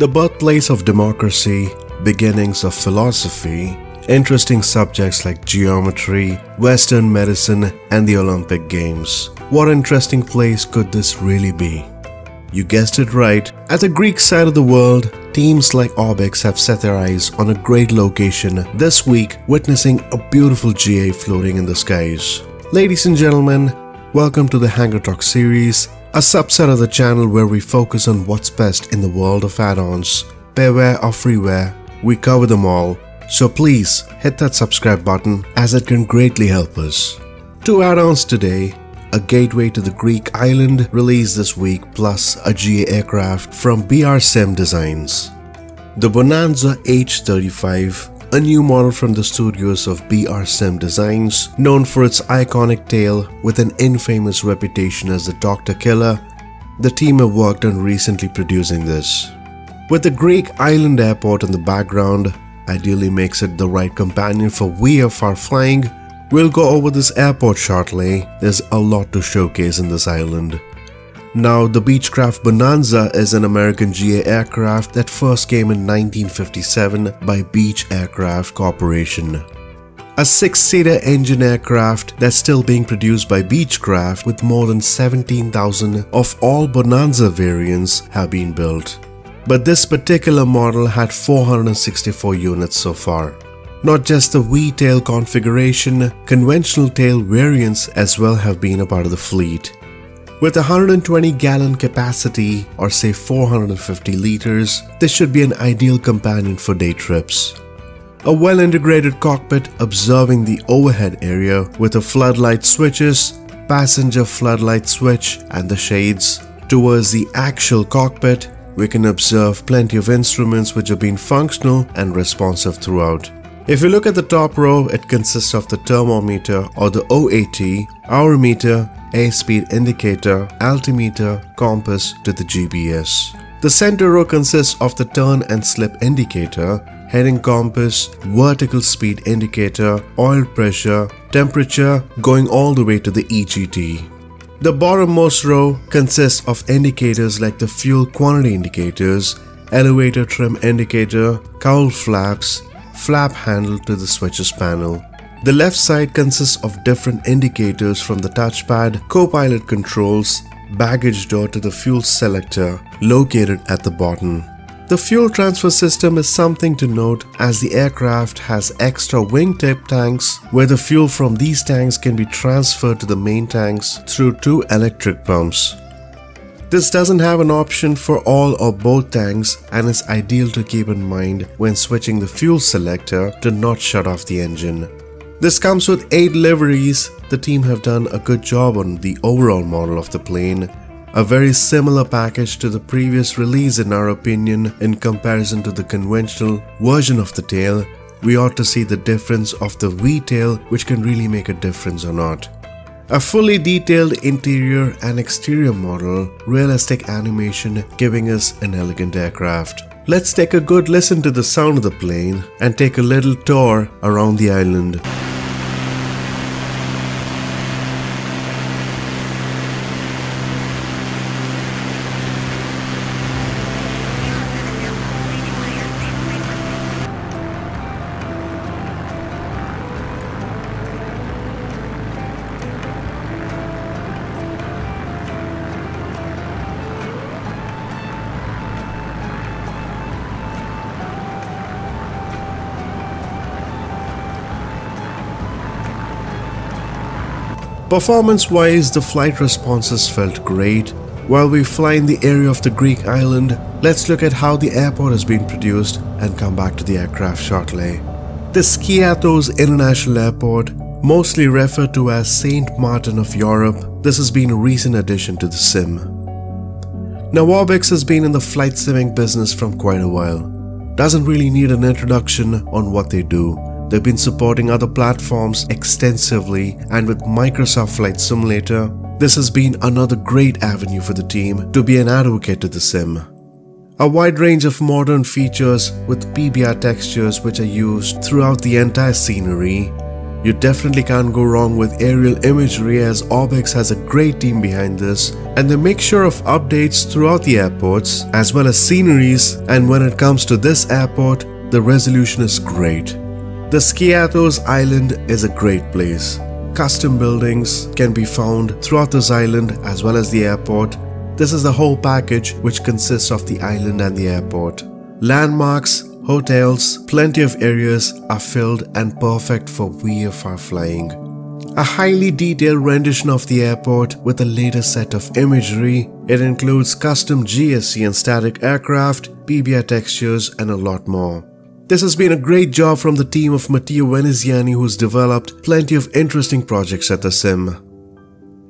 The birthplace of democracy, beginnings of philosophy, interesting subjects like geometry, Western medicine, and the Olympic Games. What interesting place could this really be? You guessed it right. At the Greek side of the world, teams like Orbx have set their eyes on a great location this week, witnessing a beautiful GA floating in the skies. Ladies and gentlemen, welcome to the Hangar Talk series, a subset of the channel where we focus on what's best in the world of add-ons, payware or freeware. We cover them all, so please hit that subscribe button as it can greatly help us. Two add-ons today a gateway to the Greek island released this week plus a GA aircraft from BRSim Designs. The Bonanza H35, a new model from the studios of BRSim Designs, known for its iconic tail with an infamous reputation as the Doctor Killer, the team have worked on recently producing this. With the Greek island airport in the background, ideally makes it the right companion for VFR flying We'll go over this airport shortly, there's a lot to showcase in this island. Now, the Beechcraft Bonanza is an American GA aircraft that first came in 1957 by Beech Aircraft Corporation. A six-seater engine aircraft that's still being produced by Beechcraft with more than 17,000 of all Bonanza variants have been built. But this particular model had 464 units so far. Not just the V-tail configuration, conventional tail variants as well have been a part of the fleet. With 120 gallon capacity or say 450 liters, this should be an ideal companion for day trips. A well integrated cockpit observing the overhead area with the floodlight switches, passenger floodlight switch and the shades. Towards the actual cockpit, we can observe plenty of instruments which have been functional and responsive throughout. If you look at the top row, it consists of the thermometer or the OAT, hour meter, airspeed indicator, altimeter, compass to the GPS. The center row consists of the turn and slip indicator, heading compass, vertical speed indicator, oil pressure, temperature, going all the way to the EGT. The bottommost row consists of indicators like the fuel quantity indicators, elevator trim indicator, cowl flaps, flap handle to the switches panel. The left side consists of different indicators from the touchpad, co-pilot controls, baggage door to the fuel selector located at the bottom. The fuel transfer system is something to note as the aircraft has extra wingtip tanks where the fuel from these tanks can be transferred to the main tanks through two electric pumps. This doesn't have an option for all or both tanks and is ideal to keep in mind when switching the fuel selector to not shut off the engine. This comes with 8 liveries, the team have done a good job on the overall model of the plane. A very similar package to the previous release in our opinion in comparison to the conventional version of the tail, we ought to see the difference of the V-tail which can really make a difference or not. A fully detailed interior and exterior model, realistic animation giving us an elegant aircraft. Let's take a good listen to the sound of the plane and take a little tour around the island. Performance wise, the flight responses felt great. While we fly in the area of the Greek island, let's look at how the airport has been produced and come back to the aircraft shortly. The Skiathos International Airport, mostly referred to as St. Martin of Europe, this has been a recent addition to the sim. Now Orbx has been in the flight simming business from quite a while. Doesn't really need an introduction on what they do. They've been supporting other platforms extensively, and with Microsoft Flight Simulator, this has been another great avenue for the team to be an advocate to the sim. A wide range of modern features with PBR textures which are used throughout the entire scenery, You definitely can't go wrong with aerial imagery as Orbx has a great team behind this and they make sure of updates throughout the airports as well as sceneries and when it comes to this airport, the resolution is great. The Skiathos Island is a great place. Custom buildings can be found throughout this island as well as the airport. This is the whole package which consists of the island and the airport. Landmarks, hotels, plenty of areas are filled and perfect for VFR flying. A highly detailed rendition of the airport with the latest set of imagery. It includes custom GSE and static aircraft, PBR textures and a lot more. This has been a great job from the team of Matteo Veneziani who's developed plenty of interesting projects at the sim.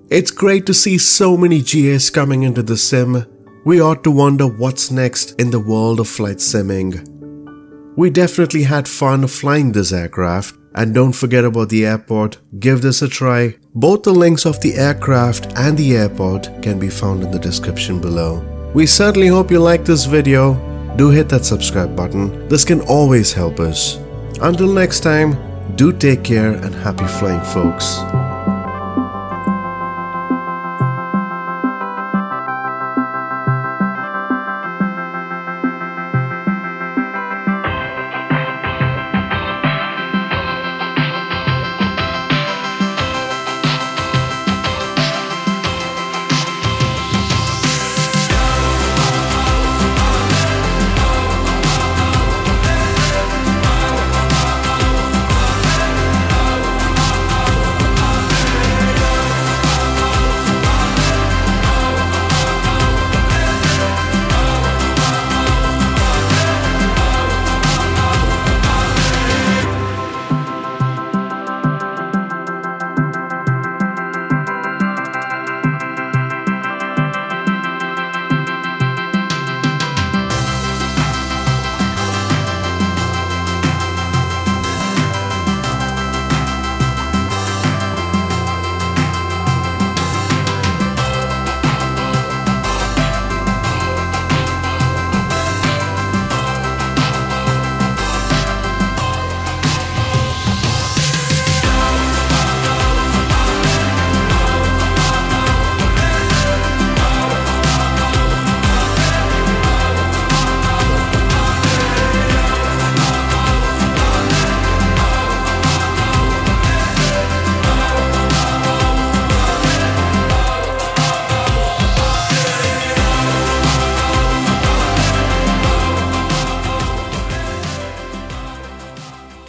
It's great to see so many GAs coming into the sim. We ought to wonder what's next in the world of flight simming. We definitely had fun flying this aircraft and don't forget about the airport, give this a try. Both the links of the aircraft and the airport can be found in the description below. We certainly hope you liked this video do hit that subscribe button. This can always help us. Until next time, do take care and happy flying folks.